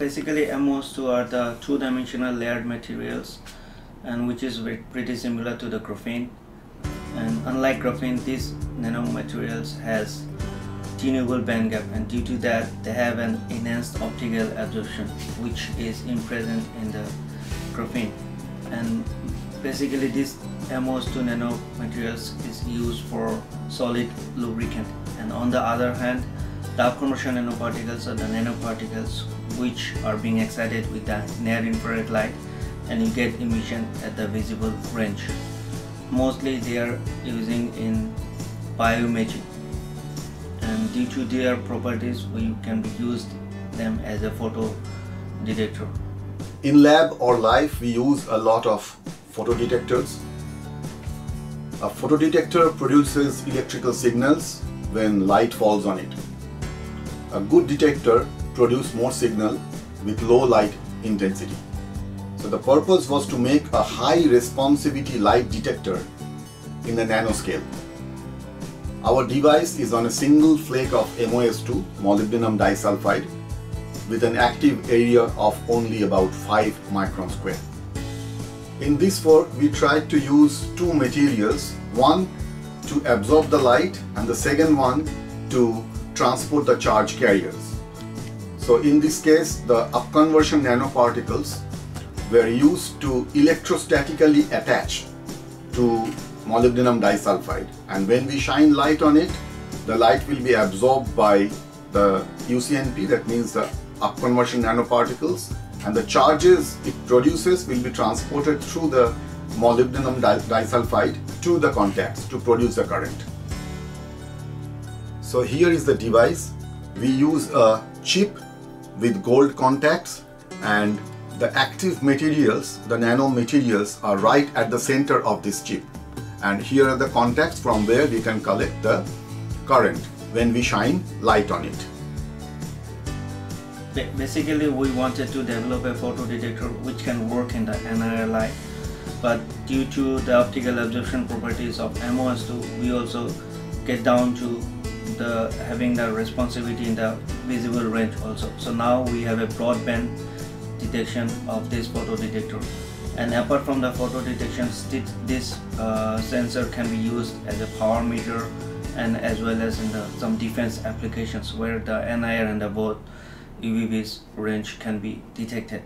basically MOS2 are the two-dimensional layered materials and which is pretty similar to the graphene. And unlike graphene these nanomaterials has tunable band gap and due to that they have an enhanced optical absorption which is present in the graphene. And basically this MOS2 nanomaterials is used for solid lubricant. And on the other hand the conversion nanoparticles are the nanoparticles which are being excited with the near infrared light and you get emission at the visible range. Mostly they are using in bioimaging and due to their properties we can use them as a photo detector. In lab or life we use a lot of photo detectors. A photo detector produces electrical signals when light falls on it. A good detector produces more signal with low light intensity. So the purpose was to make a high responsivity light detector in the nanoscale. Our device is on a single flake of MOS2, molybdenum disulfide, with an active area of only about 5 micron square. In this work, we tried to use two materials, one to absorb the light and the second one to transport the charge carriers. So in this case, the upconversion nanoparticles were used to electrostatically attach to molybdenum disulfide and when we shine light on it, the light will be absorbed by the UCNP, that means the upconversion nanoparticles and the charges it produces will be transported through the molybdenum disulfide to the contacts to produce the current. So here is the device. We use a chip with gold contacts and the active materials, the nanomaterials are right at the center of this chip. And here are the contacts from where we can collect the current when we shine light on it basically we wanted to develop a photo detector which can work in the NIR light but due to the optical absorption properties of MOS2 we also get down to the having the responsivity in the visible range also so now we have a broadband detection of this photo detector and apart from the photo detection this uh, sensor can be used as a power meter and as well as in the, some defense applications where the NIR and the both UVB's range can be detected.